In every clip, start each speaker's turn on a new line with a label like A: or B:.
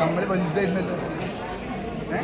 A: നമ്മൾ വലുതായിരുന്നല്ലോ ഏ?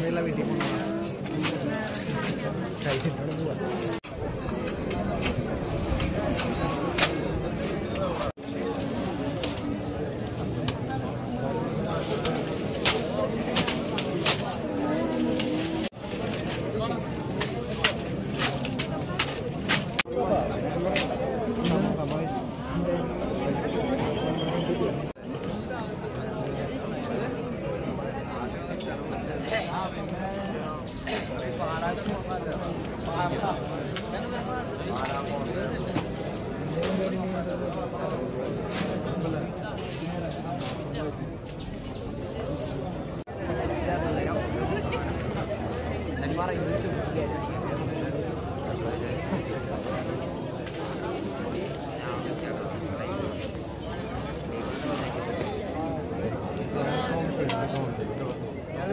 A: मेला भी
B: ठीक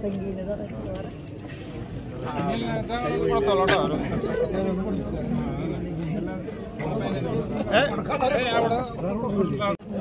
B: സംഗീതം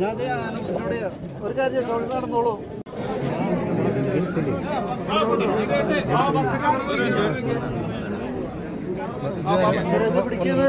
A: ഒരു കാര്യം തൊഴിൽ നടന്നോളൂ. പിടിക്കുന്നത്?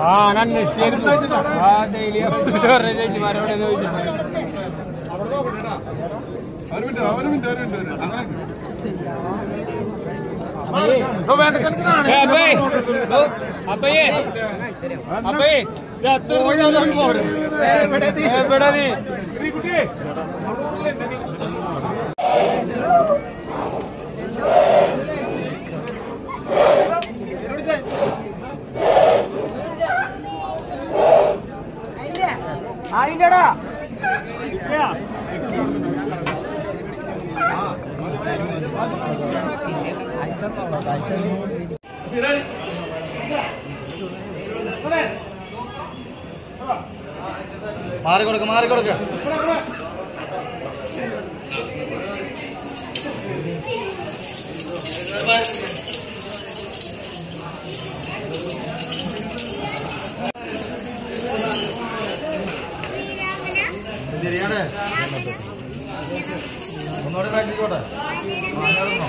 C: ആ ഞാൻ അന്വേഷിക്കായിരുന്നു ആ ഡെയിലി ചേച്ചിമാരോട് ചോദിച്ചു അപ്പയേ അപ്പയേ എവിടെ നീ
B: മാറി കൊടുക്ക മാറി കൊടുക്ക. ശരിയാണേ ഒന്നുകൂടെ ബാക്കിക്കോട്ടെ മാറിയായിരുന്നോ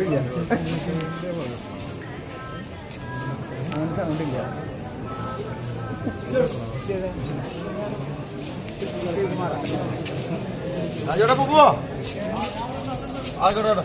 B: സൗണ്ടില്ല അങ്ങനെ സൗണ്ടില്ല രാജോടെ പോവോ ആയിക്കോട്ടെ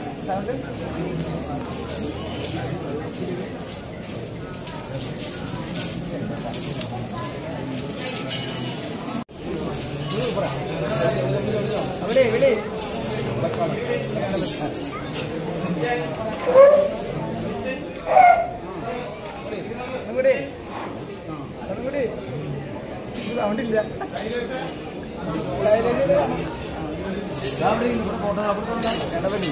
B: ഉണ്ടാവില്ല അവിടെ സൗണ്ട് അവിടെ. ഇല്ല. ഫോട്ടോ ഇവിടെ അവിടെ ഇടവലി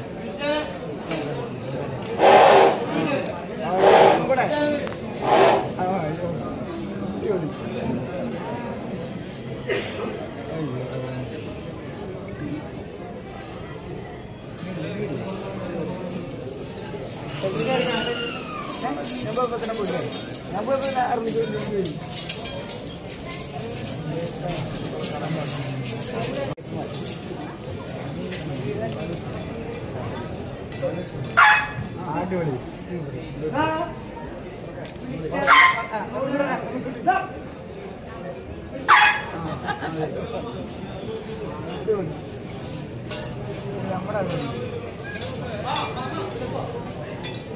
B: Aduh Yang mana?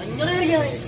B: Menyelir ya.